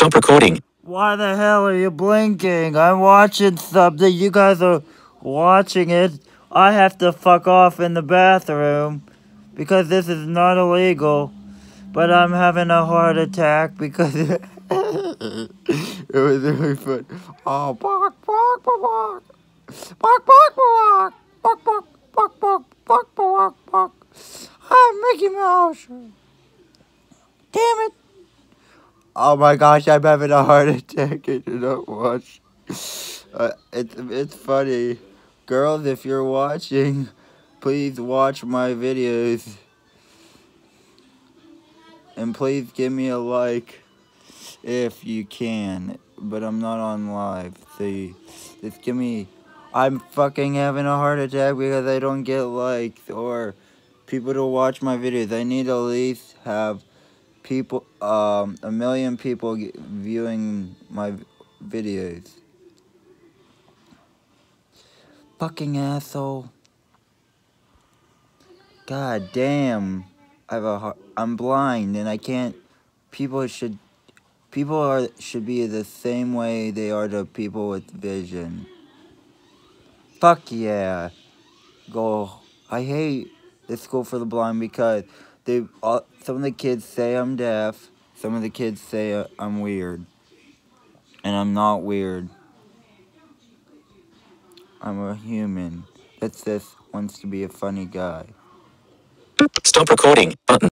Stop recording. Why the hell are you blinking? I'm watching something. You guys are watching it. I have to fuck off in the bathroom because this is not illegal. But I'm having a heart attack because it was really fun. Oh, bark, bark, bark, bark. Bark, bark, bark. Bark, bark, bark, bark, bark, bark, bark. I'm Mickey Mouse. Damn it. Oh my gosh, I'm having a heart attack. I do not watch. Uh, it's it's funny, girls. If you're watching, please watch my videos, and please give me a like if you can. But I'm not on live. See, just give me. I'm fucking having a heart attack because I don't get likes or people to watch my videos. I need at least have people, um, a million people viewing my videos. Fucking asshole. God damn. I have a I'm blind and I can't. People should. People are should be the same way they are to people with vision. Fuck yeah. Go. I hate the school for the blind because they uh, some of the kids say I'm deaf. Some of the kids say uh, I'm weird. And I'm not weird. I'm a human that just wants to be a funny guy. Stop recording button.